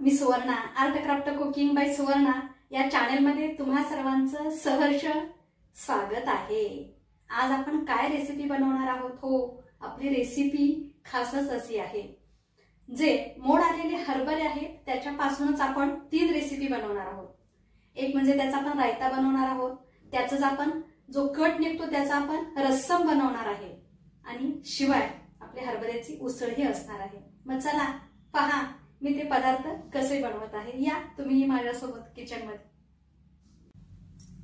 Me Suvarna art craft cooking by Suvarna. या चॅनेलमध्ये तुम्हा सर्वांचं सहर्ष स्वागत आहे. आज आपण काय रेसिपी बनवणार आहोत हो? आपली रेसिपी खासच अशी आहे. जे मोड आलेले हरभरे आहेत त्याच्यापासूनच आपण तीन रेसिपी बनवणार आहोत. एक म्हणजे त्याचा आपण रायता बनवणार आहोत. त्याचाच आपण जो कट निघतो त्याचा आपण रस्सम बनवणार आहे. आणि शिवाय आपल्या हरभऱ्याची उसळही असणार आहे. मग चला पहा. मी ते पदार्थ कसे बनवत आहे या तुम्ही माझ्यासोबत किचनमध्ये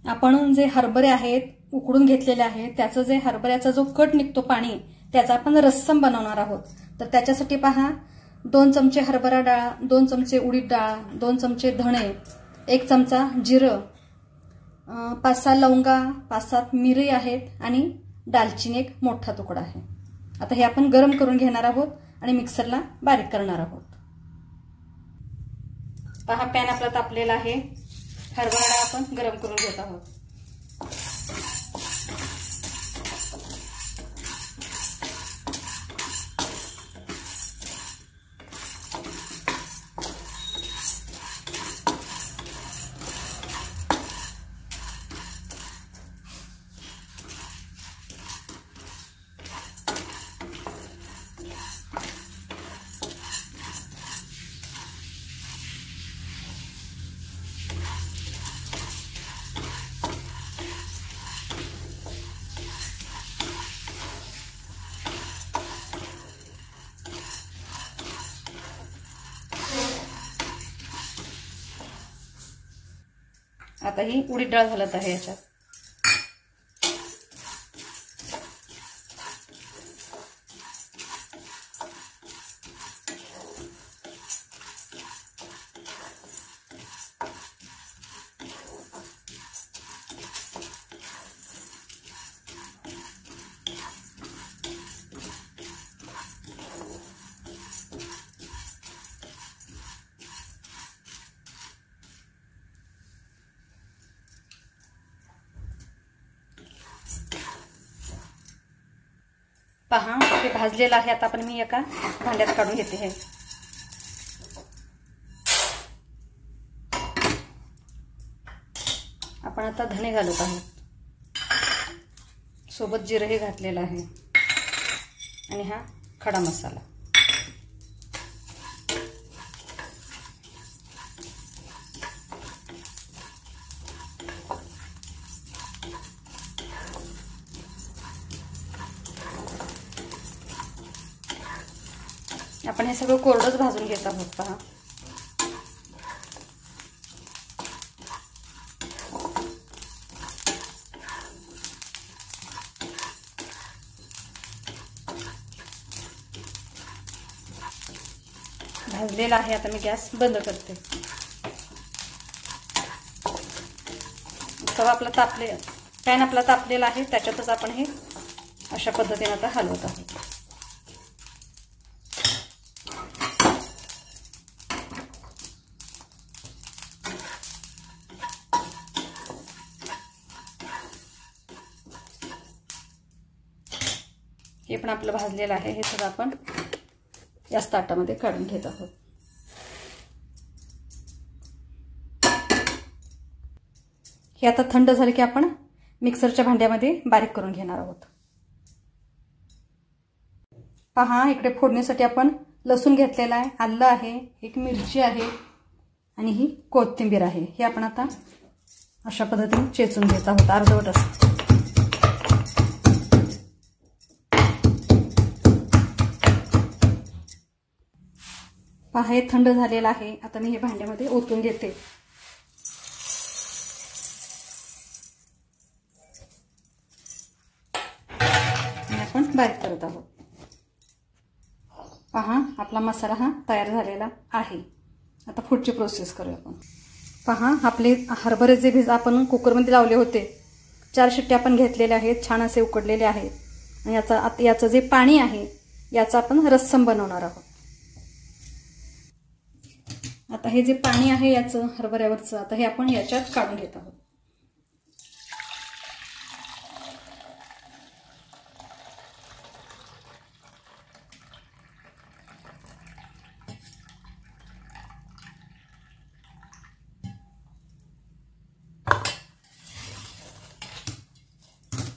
आपण जे हरभरे आहेत उकडून घेतलेले आहेत त्याचं जे हरभऱ्याचा जो कट निघतो पाणी त्याचा आपण रस्सम बनवणार आहोत. तर त्याच्यासाठी पहा दोन चमचे हरभरा डाळ दोन चमचे उडीद डाळ दोन चमचे धणे एक चमचा जिरं पाच सहा लवंगा पाच सात मिरी आहेत आणि दालचिनी एक मोठा तुकडा आहे. आता हे आपण गरम करून घेणार आहोत आणि मिक्सरला बारीक करणार आहोत. पहा पॅन आपला तापलेला आहे. हरभरा आपण गरम करून घेत आहोत. आता ही उडीद डाळ घालत आहे याच्यात. पहा ते भाजलेलं आहे आता पण मी एका भांड्यात काढून घेते हे. आपण आता धने घालत आहोत. सोबत जिरंही घातलेलं आहे. आणि हा खडा मसाला. आपण हे सगळं कोरडंच भाजून घेत आहोत पहा. भाजलेला आहे आता मी गॅस बंद करते. तवा आपला तापले पॅन आपला तापलेला आहे त्याच्यातच आपण हे अशा पद्धतीने आता हलवत आहोत. हे पण आपलं भाजलेलं आहे. हे सगळं आपण याच ताटामध्ये काढून घेत आहोत. हे आता थंड झालं की आपण मिक्सरच्या भांड्यामध्ये बारीक करून घेणार आहोत. पहा इकडे फोडणीसाठी आपण लसूण घेतलेला आहे आलं आहे एक मिरची आहे आणि ही कोथिंबीर आहे. हे आपण आता अशा पद्धतीने चेचून घेत आहोत. अर्धवट असं. पहा हे थंड झालेलं आहे. आता मी हे भांड्यामध्ये ओतून घेते. आपण बारीक करत आहोत. पहा आपला मसाला हा तयार झालेला आहे. आता पुढची प्रोसेस करूया आपण. पहा आपले हरभरे जे भिज आपण कुकरमध्ये लावले होते चार शिट्टे आपण घेतलेल्या आहेत छान असे उकडलेले आहेत. आणि याचा याचं जे पाणी आहे याचा आपण रस्सम बनवणार आहोत. आता हे जे पाणी आहे याचं हरभऱ्यावरचं आता हे आपण याच्यात काढून घेत आहोत.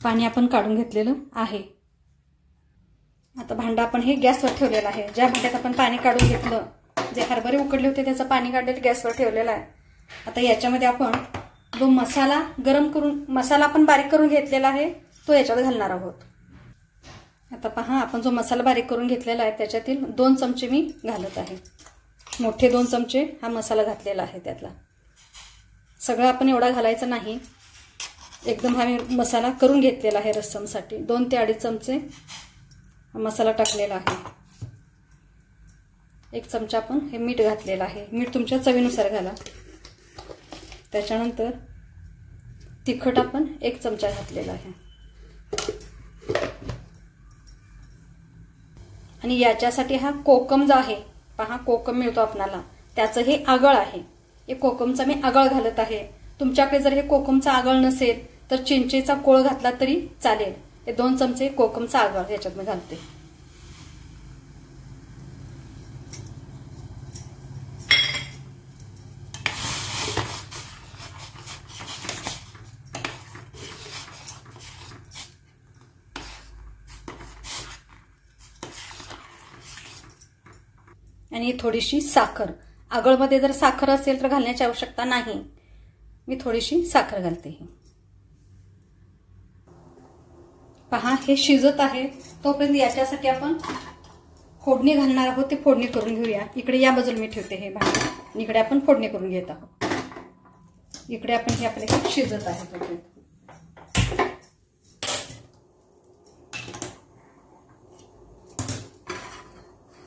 पाणी आपण काढून घेतलेलं आहे. आता भांडं आपण हे गॅसवर ठेवलेलं आहे. ज्या भांड्यात आपण पाणी काढून घेतलं जे हरभरे उकडले होते त्याचं पाणी काढलेलं गॅसवर ठेवलेलं आहे. आता याच्यामध्ये आपण जो मसाला गरम करून मसाला आपण बारीक करून घेतलेला आहे तो याच्यात घालणार आहोत. आता पहा आपण जो मसाला बारीक करून घेतलेला आहे त्याच्यातील दोन चमचे मी घालत आहे. मोठे दोन चमचे हा मसाला घातलेला आहे त्यातला. सगळं आपण एवढा घालायचा नाही. एकदम हा मी मसाला करून घेतलेला आहे रस्समसाठी. दोन ते अडीच चमचे मसाला टाकलेला आहे. एक चमचा आपण हे मीठ घातलेलं आहे. मीठ तुमच्या चवीनुसार घाला. त्याच्यानंतर तिखट आपण एक चमचा घातलेला आहे. आणि याच्यासाठी हा कोकम जो आहे पहा कोकम मिळतो आपणाला. त्याचं हे आगळ आहे. हे कोकमचा मी आगळ घालत आहे. तुमच्याकडे जर हे कोकमचा आगळ नसेल तर चिंचेचा कोळ घातला तरी चालेल. हे दोन चमचे कोकमचा आगळ याच्यात मी घालते. आणि थोडीशी साखर. आगळमध्ये जर साखर असेल तर घालण्याची आवश्यकता नाही. मी थोडीशी साखर घालते पहा हे शिजत आहे. तोपर्यंत याच्यासाठी आपण फोडणी घालणार आहोत. ते फोडणी करून घेऊया. इकडे या बाजूला मी ठेवते हे भांडे. आणि इकडे आपण फोडणी करून घेत आहोत. इकडे आपण हे आपले शिजत आहे तोपर्यंत.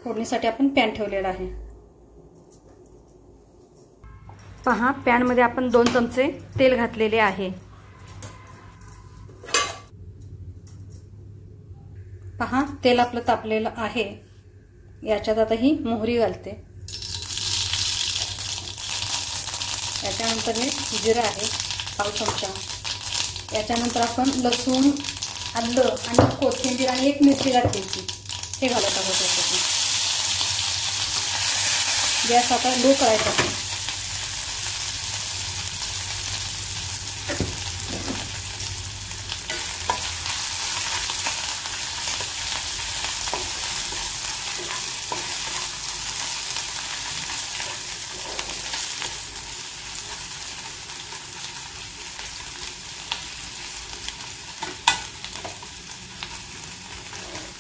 फोडणीसाठी आपण पॅन ठेवलेला आहे. पहा पॅनमध्ये आपण दोन चमचे तेल घातलेले आहे. पहा तेल आपलं तापलेलं आहे. याच्यात आता ही मोहरी घालते. याच्यानंतर हे जिरं आहे पाव चमचा. याच्यानंतर आपण लसूण आलं आणि कोथिंबीर आणि एक मिरची घातली हे घालत आहोत त्याच्यातून गॅस आता लो करायचा आहे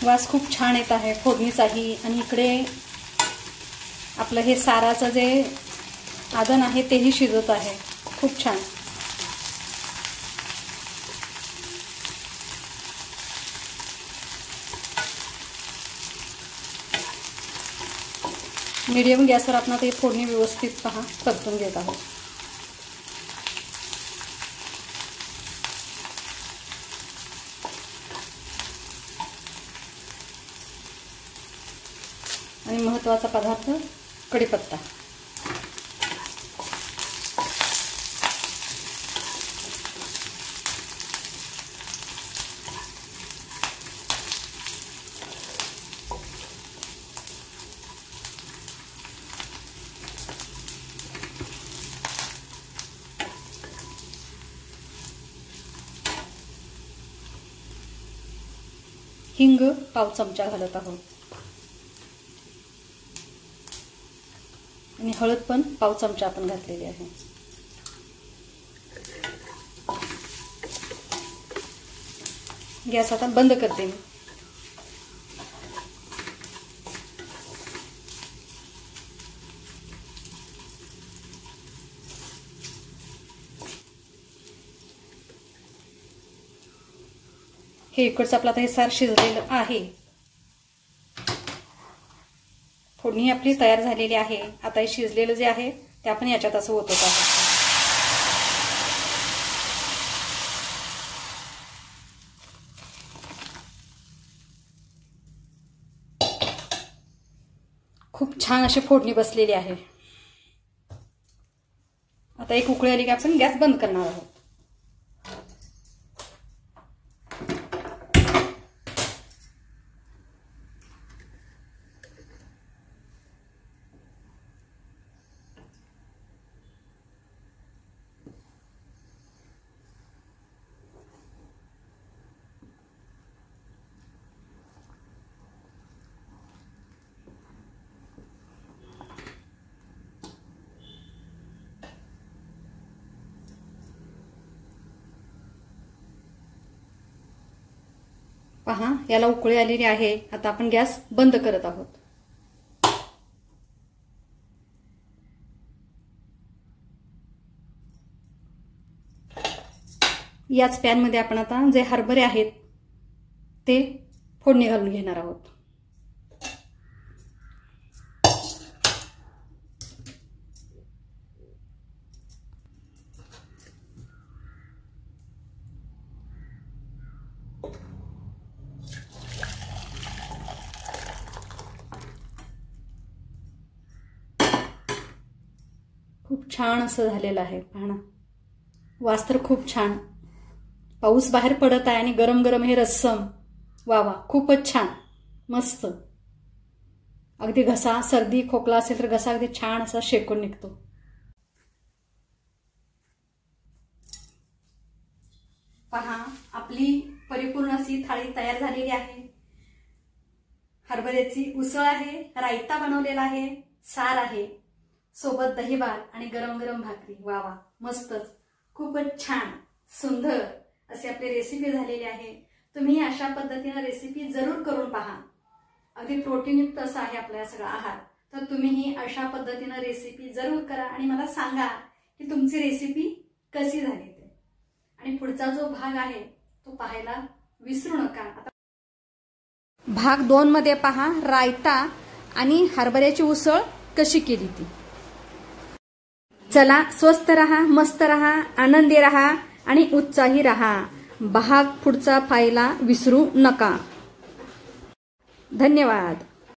वास खूप छान येत आहे फोडणीचाही. आणि इकडे आपलं हे साराचं जे आदन आहे तेही शिजत आहे. खूप छान. मीडियम गॅसवर आपण ते फोडणी व्यवस्थित पहा परतून घेत आहोत. आणि महत्त्वाचा पदार्थ कढीपत्ता. हिंग पाव चमचा घालत आहोत. आणि हळद पण पाव चमचा आपण घातलेली आहे. गॅस आता बंद करते मी. हे इकडचं आपलं आता हे सार शिजलेलं आहे. फोडणी आपली तयार झालेली आहे. आता हे शिजलेलं जे आहे ते आपण याच्यात असं होत आहे खूप छान अशी फोडणी बसलेली आहे. आता एक उकळी आली की आपण गॅस बंद करणार आहोत. पहा याला उकळी आलेली आहे. आता आपण गॅस बंद करत आहोत. याच पॅनमध्ये आपण आता जे हरभरे आहेत ते फोडणी घालून घेणार आहोत खूप छान असं झालेलं आहे. पाहणा वास तर खूप छान. पाऊस बाहेर पडत आहे आणि गरम गरम हे रस्सम. वा वा खूपच छान. मस्त. अगदी घसा सर्दी खोकला असेल तर घसा अगदी छान असा शेकून निघतो. पहा आपली परिपूर्ण अशी थाळी तयार झालेली आहे. हरभऱ्याची उसळ आहे रायता बनवलेला आहे सार आहे. सोबत दहीभात आणि गरम गरम भाकरी. वा वा. मस्तच. खूपच छान. सुंदर. असे आपली रेसिपी झालेली आहे. तुम्ही अशा पद्धतीनं रेसिपी जरूर करून पहा. अगदी प्रोटीनयुक्त असं आहे आपला सगळा आहार. तर तुम्हीही अशा पद्धतीनं रेसिपी जरूर करा आणि मला सांगा की तुमची रेसिपी कशी झाली ते. आणि पुढचा जो भाग आहे तो पाहायला विसरू नका. आता भाग दोन मध्ये पहा रायता आणि हरभऱ्याची उसळ कशी केली ती. चला स्वस्त रहा मस्त रहा आनंदी रहा आणि उत्साही रहा. भाग पुढचा पाहायला विसरू नका. धन्यवाद.